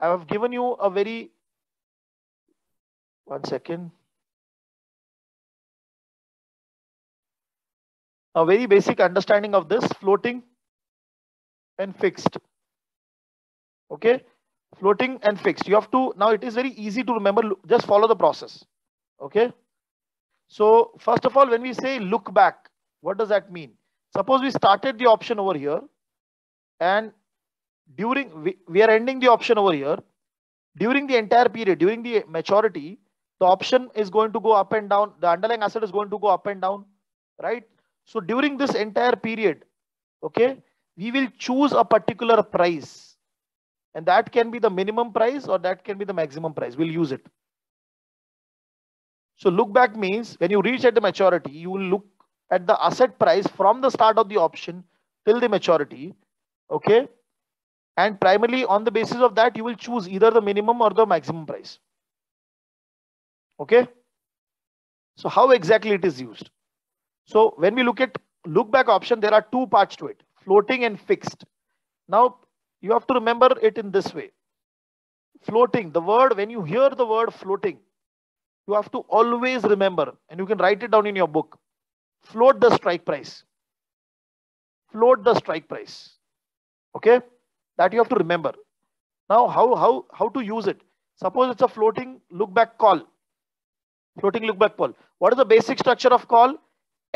I have given you a very, one second. A very basic understanding of this floating and fixed. Okay, floating and fixed. You have to, now it is very easy to remember, just follow the process. Okay. So first of all, when we say look back, what does that mean? Suppose we started the option over here and during, we, we are ending the option over here. During the entire period, during the maturity, the option is going to go up and down. The underlying asset is going to go up and down, right? So during this entire period, okay, we will choose a particular price and that can be the minimum price or that can be the maximum price. We'll use it. So look back means when you reach at the maturity, you will look at the asset price from the start of the option till the maturity. Okay. And primarily on the basis of that, you will choose either the minimum or the maximum price. Okay. So how exactly it is used? So when we look at look back option, there are two parts to it, floating and fixed. Now you have to remember it in this way. Floating, the word, when you hear the word floating, you have to always remember, and you can write it down in your book, float the strike price. Float the strike price. Okay, that you have to remember. Now, how, how, how to use it? Suppose it's a floating look back call. Floating look back call. What is the basic structure of call?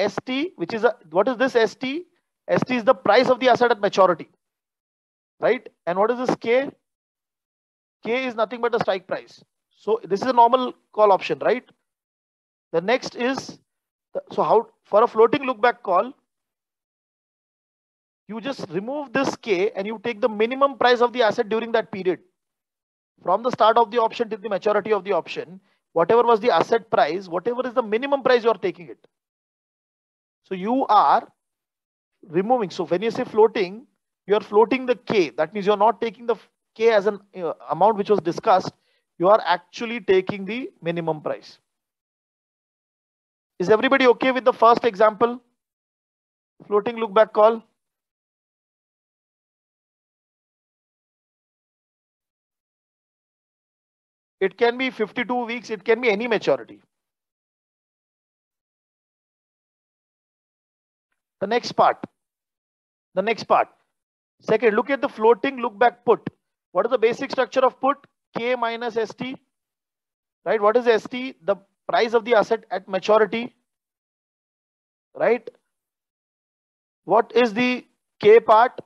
ST, which is a, what is this ST? ST is the price of the asset at maturity right? And what is this K? K is nothing but the strike price. So this is a normal call option, right? The next is, so how for a floating look back call, you just remove this K and you take the minimum price of the asset during that period. From the start of the option to the maturity of the option, whatever was the asset price, whatever is the minimum price you are taking it. So you are removing. So when you say floating, you are floating the K. That means you're not taking the K as an uh, amount which was discussed. You are actually taking the minimum price. Is everybody okay with the first example? Floating look back call. It can be 52 weeks. It can be any maturity. The next part. The next part. Second, look at the floating look back put. What is the basic structure of put? K minus ST. Right? What is ST? The price of the asset at maturity. Right? What is the K part?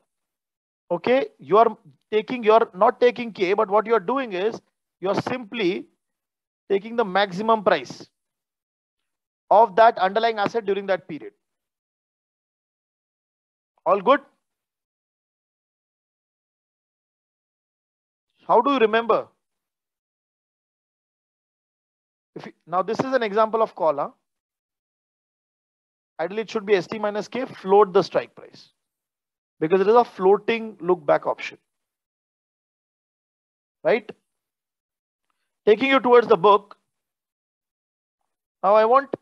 Okay, you are taking, you are not taking K, but what you are doing is you are simply taking the maximum price of that underlying asset during that period. All good? How do you remember? If you, now this is an example of call. Huh? Ideally, it should be ST minus K, float the strike price. Because it is a floating look back option. Right? Taking you towards the book. Now I want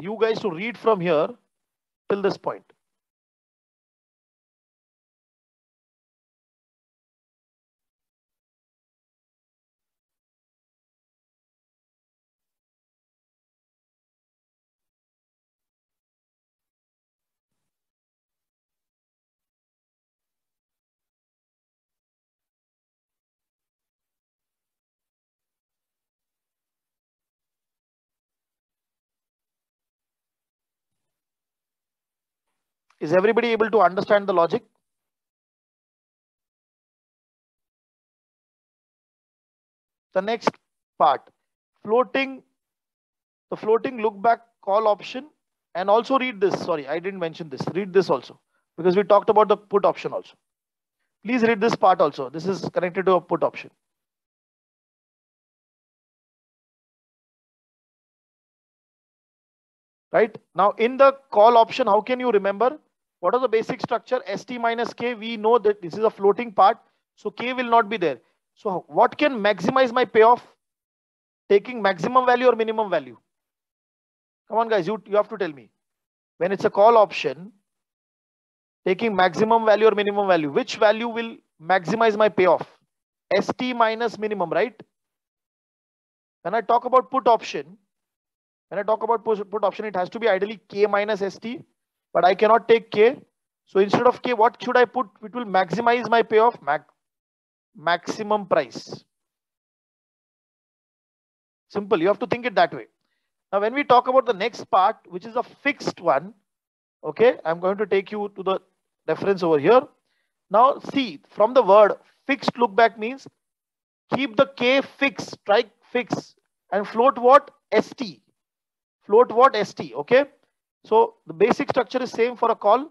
you guys to read from here till this point. Is everybody able to understand the logic? The next part, floating, the floating look back call option and also read this. Sorry, I didn't mention this. Read this also because we talked about the put option also. Please read this part also. This is connected to a put option. Right now in the call option, how can you remember? What are the basic structure? ST minus K, we know that this is a floating part. So K will not be there. So what can maximize my payoff? Taking maximum value or minimum value? Come on guys, you, you have to tell me. When it's a call option, taking maximum value or minimum value, which value will maximize my payoff? ST minus minimum, right? When I talk about put option, when I talk about put option, it has to be ideally K minus ST, but I cannot take K. So instead of K, what should I put? It will maximize my payoff, max, maximum price. Simple, you have to think it that way. Now, when we talk about the next part, which is a fixed one, okay, I'm going to take you to the reference over here. Now, see, from the word fixed look back means keep the K fixed, strike fix, and float what? ST. Float what? ST, okay? So the basic structure is same for a call,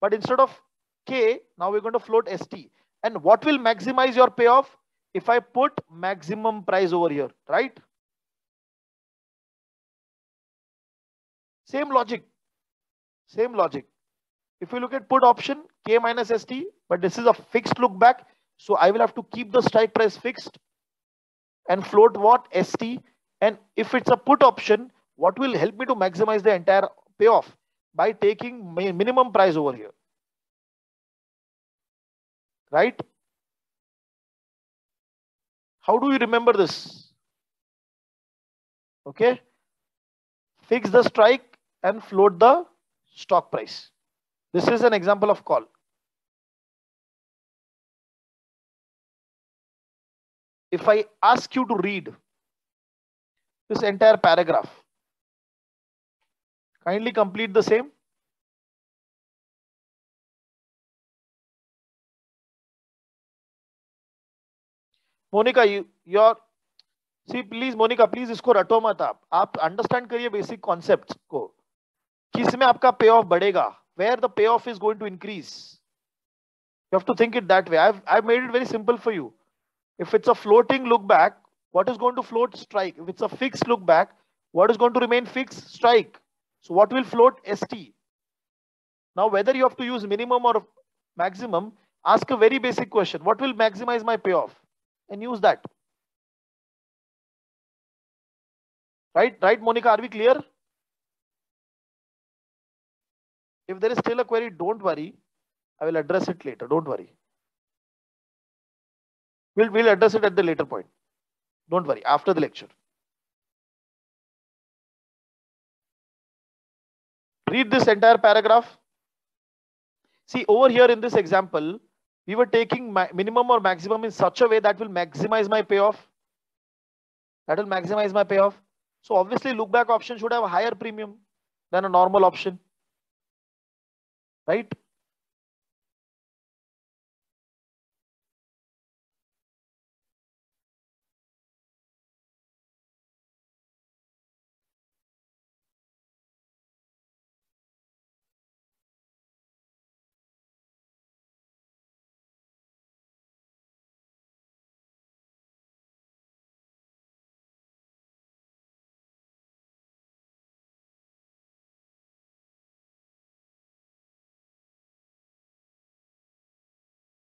but instead of K, now we're going to float ST. And what will maximize your payoff? If I put maximum price over here, right? Same logic. Same logic. If we look at put option, K minus ST, but this is a fixed look back. So I will have to keep the strike price fixed and float what? ST. And if it's a put option, what will help me to maximize the entire payoff? By taking minimum price over here. Right? How do you remember this? Okay. Fix the strike and float the stock price. This is an example of call. If I ask you to read this entire paragraph, kindly complete the same. You, your see please Monica please इसको रटो मत आप आप understand करिए basic concept को किसमें आपका payoff बढ़ेगा where the payoff is going to increase you have to think it that way i've i've made it very simple for you if it's a floating look back what is going to float strike if it's a fixed look back what is going to remain fixed strike so what will float st now whether you have to use minimum or maximum ask a very basic question what will maximize my payoff and use that Right, right, Monica, are we clear? If there is still a query, don't worry. I will address it later. Don't worry. We'll, we'll address it at the later point. Don't worry, after the lecture. Read this entire paragraph. See, over here in this example, we were taking my minimum or maximum in such a way that will maximize my payoff. That will maximize my payoff. So obviously look back option should have a higher premium than a normal option. Right?